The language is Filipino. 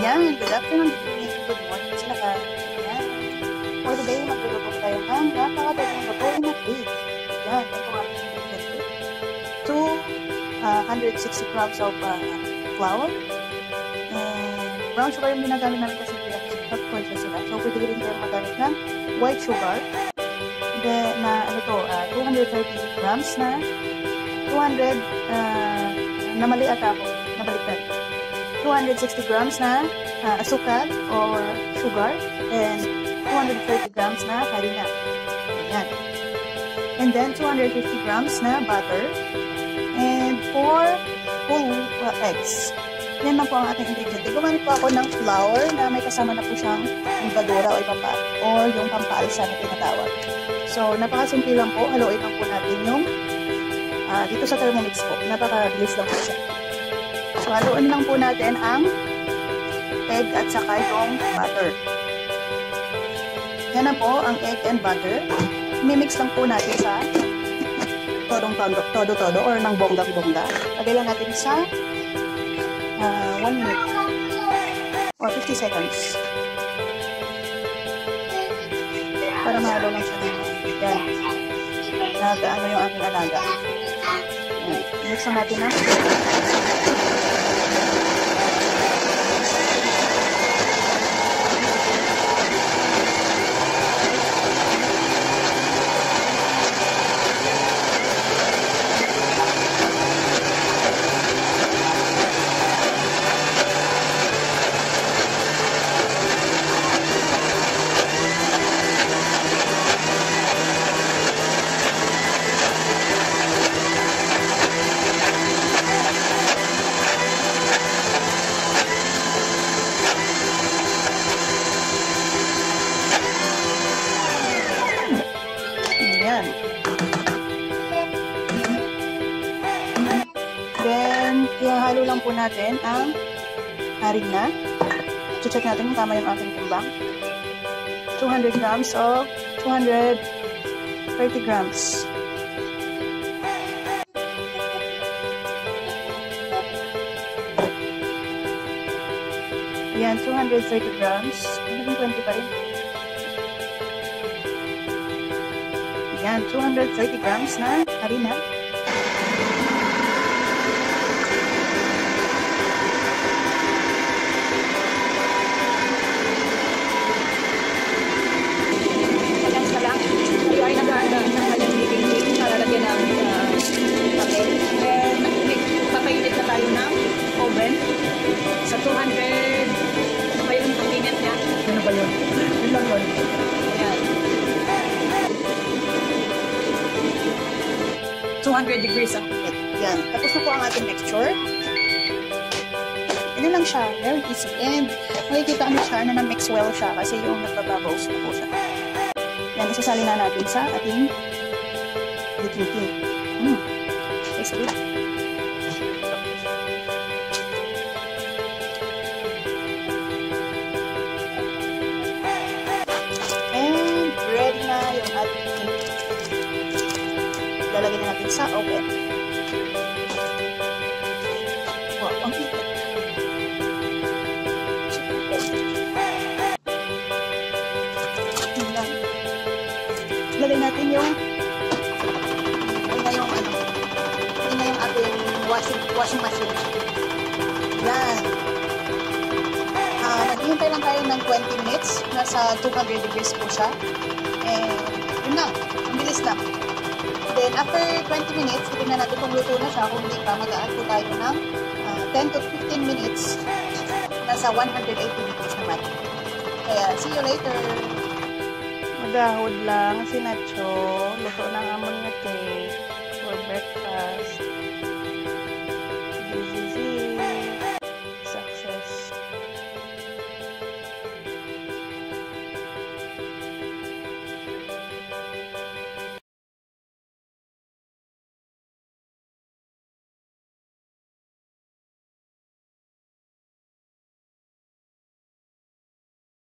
Yan, good afternoon, good morning sa lahat. Yan. For today, magluluto tayo ng napakadaling lutuin na cake. Yan, ito ang ating ingredient. 2, uh, 160 grams of uh, flour. And brown sugar yung ginagamit namin kasi not conscious sila. So, pwede rin tayo magamit ng white sugar. Then, na, ano to, uh, 230 grams na 200, uh, na mali ata ako, nabaliktad. 260 grams na uh, asukal or sugar and 230 grams na harina. Ayan. And then 250 grams na butter and 4 whole uh, eggs. Yan lang po ang ating ingredient. Gumamit po ako ng flour na may kasama na po siyang ibadura o ipapa or yung pampalsa na tinatawag. So, napakasimple lang po. Haluin lang po natin yung uh, dito sa Thermomix po. Napakabilis lang po siya. So, haluin lang po natin ang egg at saka yung butter. Yan na po ang egg and butter. Mimix lang po natin sa todong todo, todo, or ng bonggang-bongga. Lagay lang natin sa uh, 1 minute or 50 seconds. Para mahalo lang siya yan. Nagaano yung aking alaga. Yan. Mix natin ang harina. Check natin kung tama yung ating timbang. 200 grams of 230 grams. Yan, 230 grams. 120 pa rin. Yan, 230 grams na harina. 200 degrees ang init. Yan. Tapos na po ang ating mixture. Ano lang siya. Very easy. And makikita ano siya na na-mix well siya kasi yung nagbabubbles na po siya. Yan. Isasali na natin sa ating baking tin. Mm. Tastes good. Sa oven. Wow, ang. Lagay natin yung yun na yung ano yun na yung ating washing, washing machine. Yan. Uh, naghihintay lang tayo ng 20 minutes. Nasa 200 degrees po siya. And yun lang. Ang bilis lang. Then, after 20 minutes, tignan natin kung luto na siya. Kung hindi pa, mag-add po tayo ng uh, 10 to 15 minutes. Nasa 180 degrees naman. Kaya, see you later. Madahod lang si Nacho. Luto ng amon nga cake for breakfast.